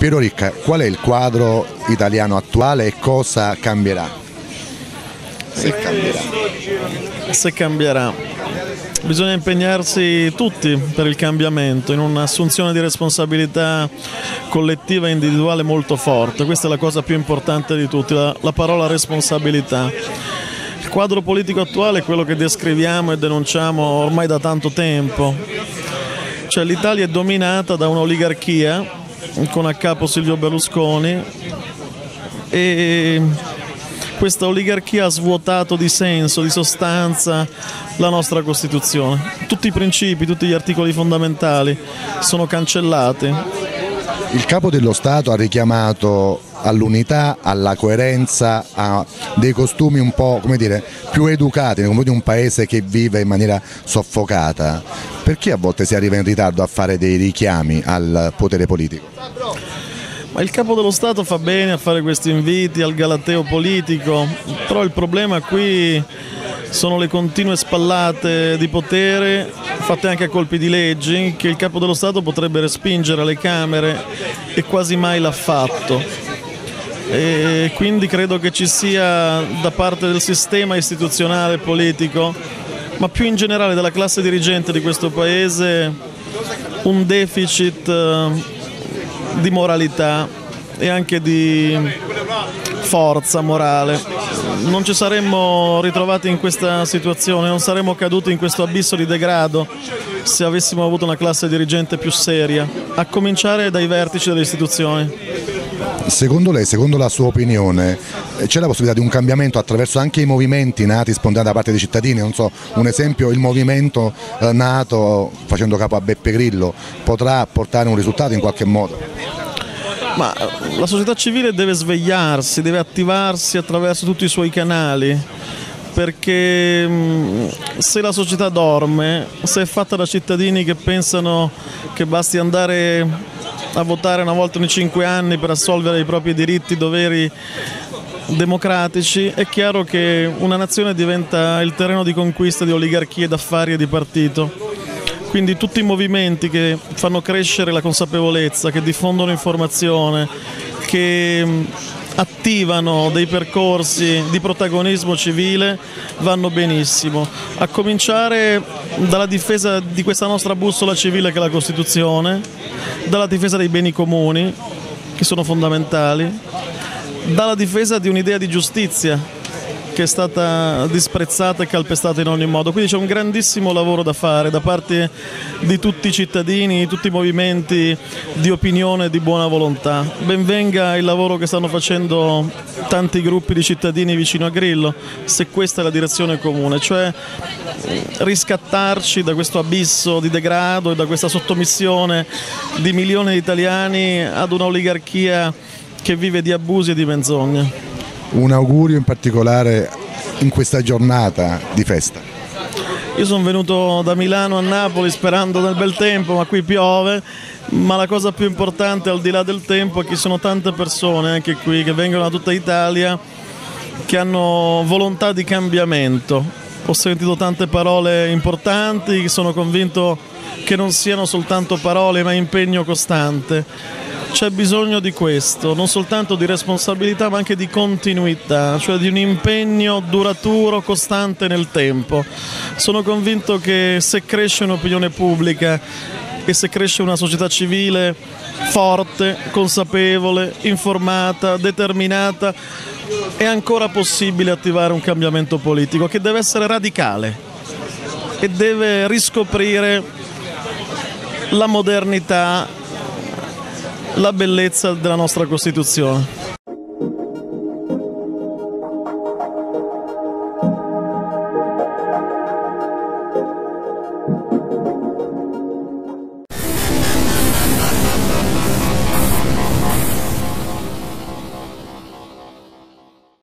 Piero Ricca, qual è il quadro italiano attuale e cosa cambierà? Se cambierà. Se cambierà. Bisogna impegnarsi tutti per il cambiamento, in un'assunzione di responsabilità collettiva e individuale molto forte. Questa è la cosa più importante di tutti, la, la parola responsabilità. Il quadro politico attuale è quello che descriviamo e denunciamo ormai da tanto tempo. Cioè, L'Italia è dominata da un'oligarchia con a capo Silvio Berlusconi e questa oligarchia ha svuotato di senso, di sostanza la nostra Costituzione. Tutti i principi, tutti gli articoli fondamentali sono cancellati. Il capo dello Stato ha richiamato all'unità, alla coerenza, a dei costumi un po' dire, più educati nei confronti di un paese che vive in maniera soffocata. Perché a volte si arriva in ritardo a fare dei richiami al potere politico? Ma il capo dello Stato fa bene a fare questi inviti al galateo politico, però il problema qui sono le continue spallate di potere fatte anche a colpi di leggi che il capo dello Stato potrebbe respingere alle Camere e quasi mai l'ha fatto. E quindi credo che ci sia da parte del sistema istituzionale e politico, ma più in generale della classe dirigente di questo Paese, un deficit eh, di moralità e anche di forza morale. Non ci saremmo ritrovati in questa situazione, non saremmo caduti in questo abisso di degrado se avessimo avuto una classe dirigente più seria, a cominciare dai vertici delle istituzioni. Secondo lei, secondo la sua opinione, c'è la possibilità di un cambiamento attraverso anche i movimenti nati spontanei da parte dei cittadini? Non so, un esempio, il movimento eh, nato facendo capo a Beppe Grillo potrà portare un risultato in qualche modo? Ma la società civile deve svegliarsi, deve attivarsi attraverso tutti i suoi canali perché mm, se la società dorme, se è fatta da cittadini che pensano che basti andare a votare una volta ogni cinque anni per assolvere i propri diritti, doveri democratici, è chiaro che una nazione diventa il terreno di conquista di oligarchie d'affari e di partito. Quindi tutti i movimenti che fanno crescere la consapevolezza, che diffondono informazione, che attivano dei percorsi di protagonismo civile vanno benissimo, a cominciare dalla difesa di questa nostra bussola civile che è la Costituzione, dalla difesa dei beni comuni che sono fondamentali, dalla difesa di un'idea di giustizia che è stata disprezzata e calpestata in ogni modo. Quindi c'è un grandissimo lavoro da fare da parte di tutti i cittadini, di tutti i movimenti di opinione e di buona volontà. Benvenga il lavoro che stanno facendo tanti gruppi di cittadini vicino a Grillo, se questa è la direzione comune, cioè riscattarci da questo abisso di degrado e da questa sottomissione di milioni di italiani ad un'oligarchia che vive di abusi e di menzogne un augurio in particolare in questa giornata di festa? Io sono venuto da Milano a Napoli sperando nel bel tempo, ma qui piove. Ma la cosa più importante al di là del tempo è che ci sono tante persone anche qui che vengono da tutta Italia che hanno volontà di cambiamento. Ho sentito tante parole importanti, sono convinto che non siano soltanto parole ma impegno costante c'è bisogno di questo, non soltanto di responsabilità ma anche di continuità, cioè di un impegno duraturo, costante nel tempo. Sono convinto che se cresce un'opinione pubblica e se cresce una società civile forte, consapevole, informata, determinata, è ancora possibile attivare un cambiamento politico che deve essere radicale e deve riscoprire la modernità la bellezza della nostra Costituzione.